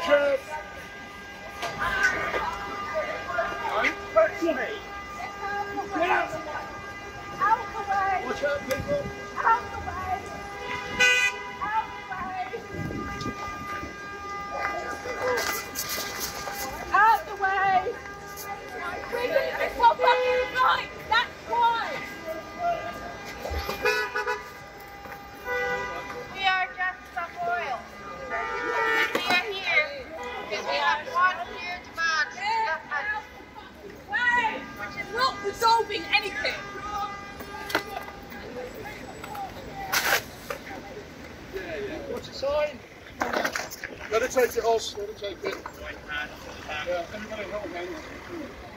Watch out! Don't me! Out! Out the way! Watch out, people! Out the way! Resolving anything. What's the sign? Let it take it, Oz. Let it take it. Yeah.